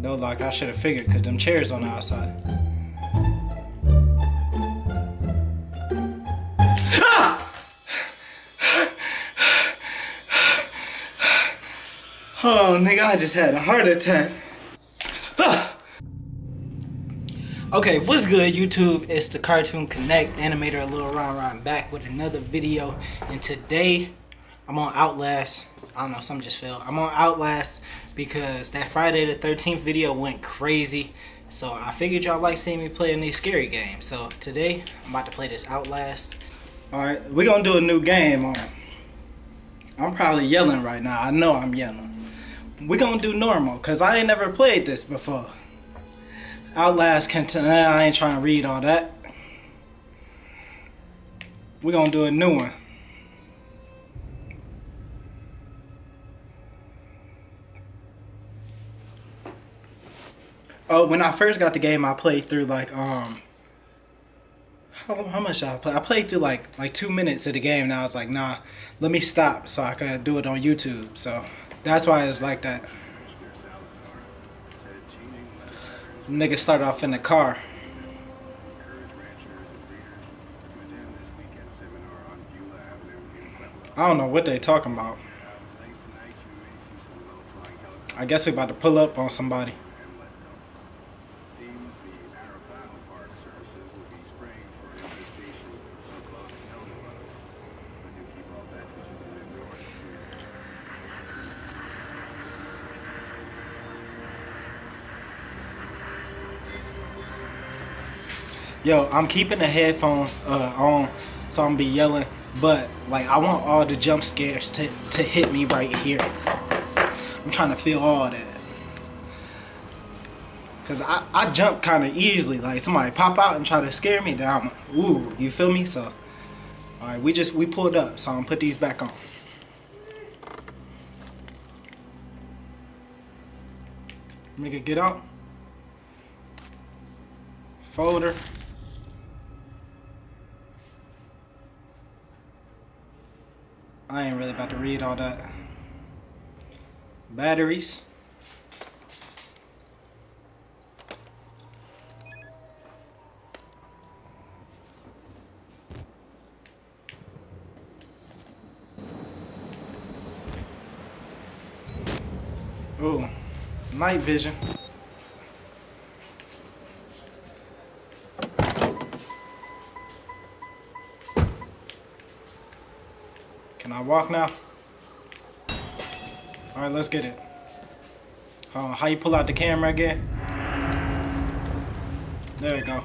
No lock, I should have figured because them chairs on the outside. Ah! Oh, nigga, I just had a heart attack. Okay, what's good, YouTube? It's the Cartoon Connect animator, Lil Ron Ron, back with another video. And today, I'm on Outlast. I don't know, something just fell. I'm on Outlast because that Friday the 13th video went crazy. So I figured y'all like seeing me playing these scary games. So today, I'm about to play this Outlast. Alright, we're gonna do a new game on I'm probably yelling right now. I know I'm yelling. We're gonna do normal, cause I ain't never played this before. Outlast content, I ain't trying to read all that. We're gonna do a new one. Oh, when I first got the game, I played through like um. How, how much I play? I played through like like two minutes of the game. and I was like, nah, let me stop so I could do it on YouTube. So that's why it's like that. Nigga started off in the car. I don't know what they talking about. I guess we about to pull up on somebody. Yo, I'm keeping the headphones uh, on, so I'm be yelling. But like, I want all the jump scares to to hit me right here. I'm trying to feel all that. Cause I, I jump kind of easily. Like somebody pop out and try to scare me down. Ooh, you feel me? So, all right, we just we pulled up. So I'm gonna put these back on. Make it get out. Folder. I ain't really about to read all that. Batteries. Oh, night vision. Walk now? All right, let's get it. Uh, how you pull out the camera again? There we go.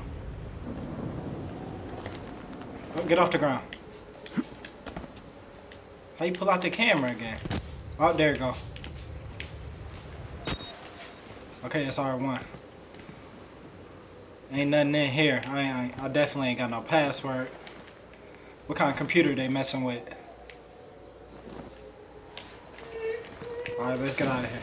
Oh, get off the ground. How you pull out the camera again? Oh, there you go. Okay, it's R1. Ain't nothing in here. I, ain't, I definitely ain't got no password. What kind of computer they messing with? Alright, let's get out of here.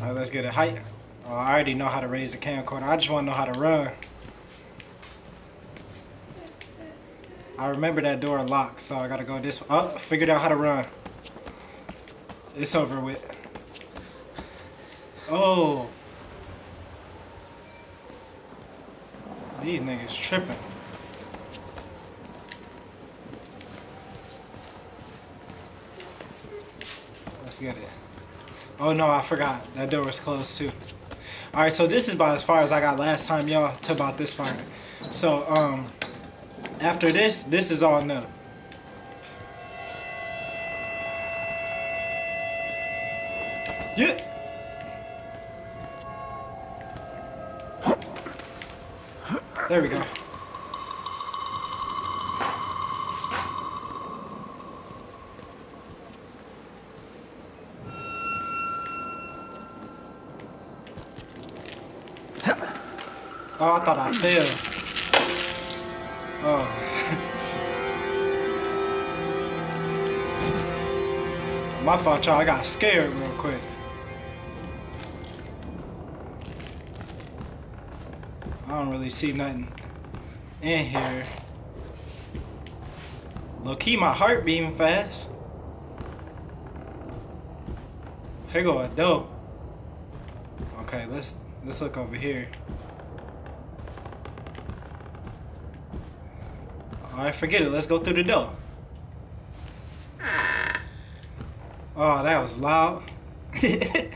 Alright, let's get a height. Oh, I already know how to raise the camcorder. I just want to know how to run. I remember that door locked, so I gotta go this way. Oh, figured out how to run. It's over with. Oh. These niggas tripping. Let's get it. Oh no, I forgot. That door was closed too. Alright, so this is about as far as I got last time, y'all, to about this far. So, um, after this, this is all new. Yeah. There we go. Oh, I thought I fell. Oh. My fault, y'all. I got scared real quick. Don't really see nothing in here. Low key, my heart beating fast. Here go a dope. Okay, let's let's look over here. Alright, forget it. Let's go through the door. Oh, that was loud. you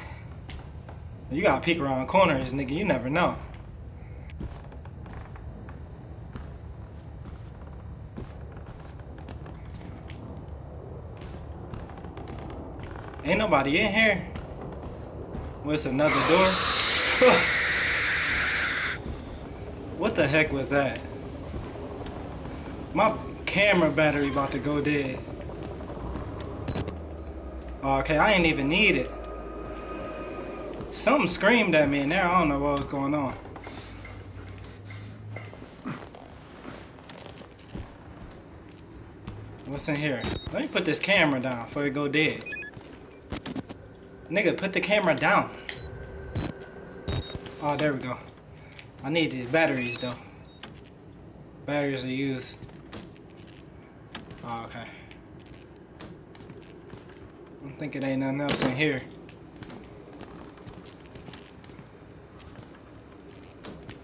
gotta peek around corners, nigga. You never know. Ain't nobody in here. What's another door? what the heck was that? My camera battery about to go dead. Oh, okay, I ain't even need it. Something screamed at me in there. I don't know what was going on. What's in here? Let me put this camera down before it go dead. Nigga, put the camera down. Oh, there we go. I need these batteries though. Batteries are used. Oh, okay. I'm thinking ain't nothing else in here.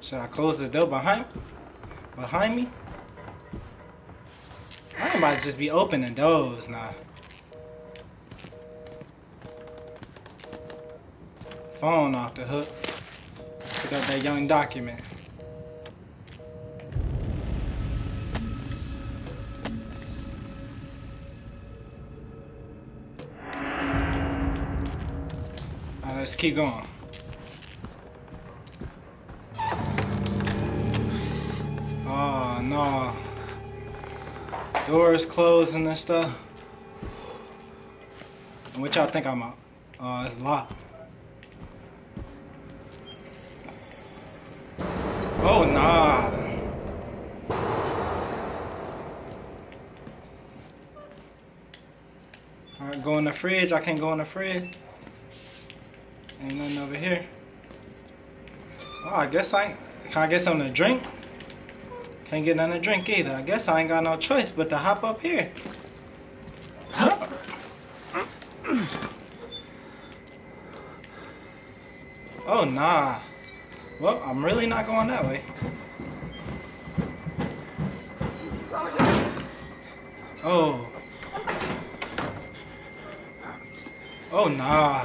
Should I close the door behind behind me? I might just be opening doors now. Phone off the hook. Pick up that young document. Right, let's keep going. Oh no. Doors closing and stuff. And what y'all think I'm up? Oh, it's locked. Oh, nah. Alright, go in the fridge. I can't go in the fridge. Ain't nothing over here. Oh, I guess I... Can I get something to drink? Can't get nothing to drink either. I guess I ain't got no choice but to hop up here. Oh, nah. Well, I'm really not going that way. Oh. Oh, nah.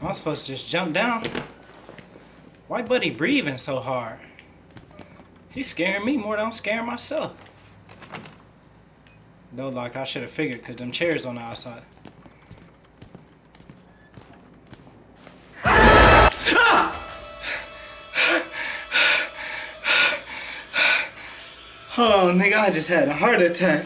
I'm supposed to just jump down. Why buddy breathing so hard? He's scaring me more than I'm scaring myself. No, like I should have figured because them chairs on the outside. I just had a heart attack.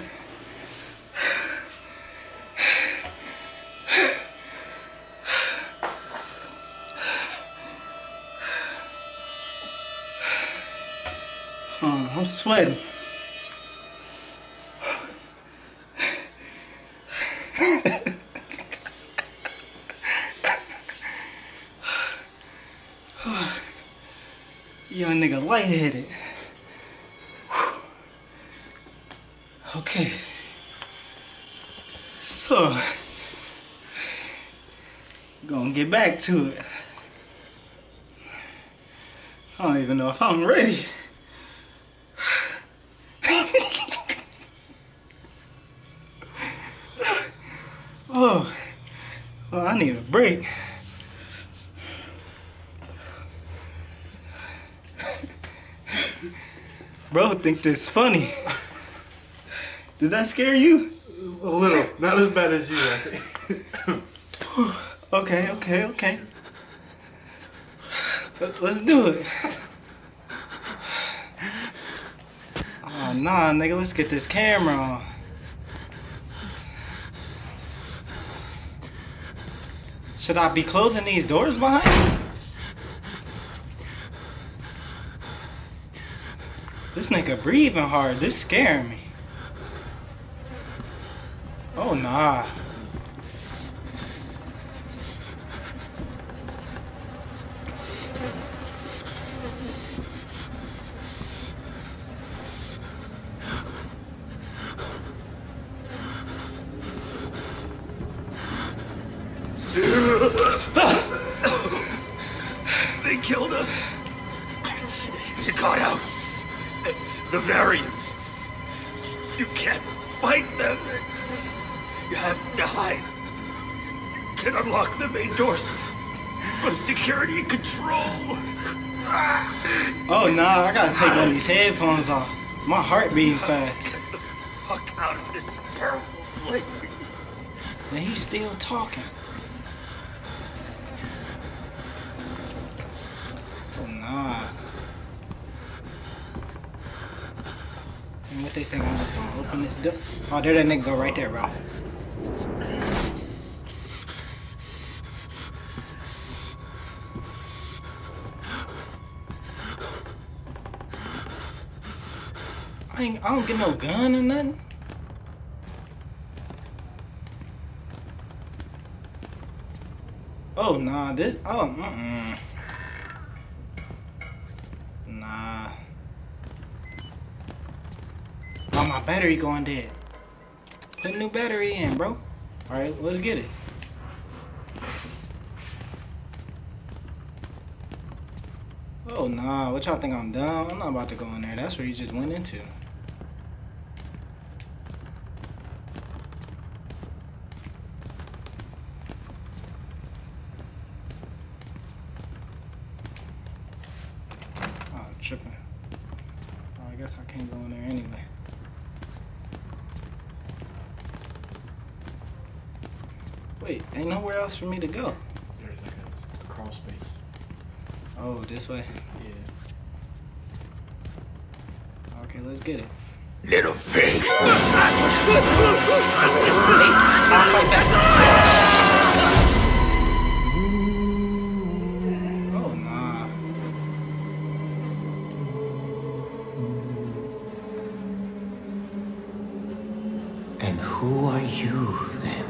Oh, I'm sweating. Young nigga lightheaded. Okay. So, gonna get back to it. I don't even know if I'm ready. oh, well, I need a break. Bro, think this funny. Did that scare you? A little, not as bad as you, I think. okay, okay, okay. Let's do it. Oh, nah, nigga, let's get this camera on. Should I be closing these doors behind me? This nigga breathing hard. This scaring me. Oh nah. Nah, I gotta take one of these headphones off. My heart beating fast. Get the fuck out of this terrible place. And he's still talking. Oh nah. And what they think I'm just gonna open this door? Oh, there that nigga go right there, bro. Ain't, I don't get no gun or nothing. Oh nah, this oh mm-mm. Nah. Oh my battery going dead. Put a new battery in, bro. Alright, let's get it. Oh nah, what y'all think I'm dumb? I'm not about to go in there. That's where you just went into. Oh, tripping. Oh, I guess I can't go in there anyway. Wait, ain't nowhere else for me to go. There's like a, a crawl space. Oh, this way. Yeah. Okay, let's get it. Little pig. who are you then?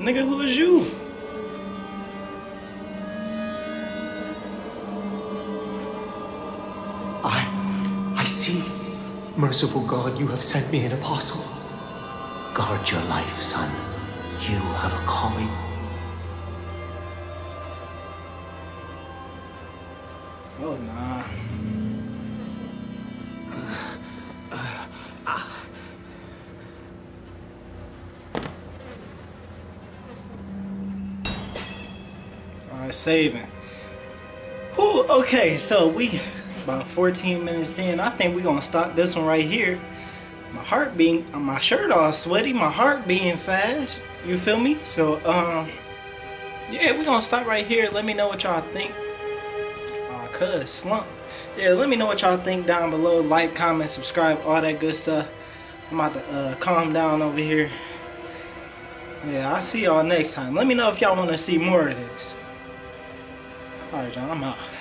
Nigga, who is you? I. I see. Merciful God, you have sent me an apostle. Guard your life, son. You have a calling. Oh, nah. Saving. Ooh, okay, so we about 14 minutes in. I think we're gonna stop this one right here. My heart beating, my shirt all sweaty, my heart beating fast. You feel me? So, um, yeah, we're gonna stop right here. Let me know what y'all think. Uh, cuz slump. Yeah, let me know what y'all think down below. Like, comment, subscribe, all that good stuff. I'm about to uh, calm down over here. Yeah, I'll see y'all next time. Let me know if y'all want to see more of this. Alright, y'all, I'm out.